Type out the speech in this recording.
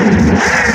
Hey!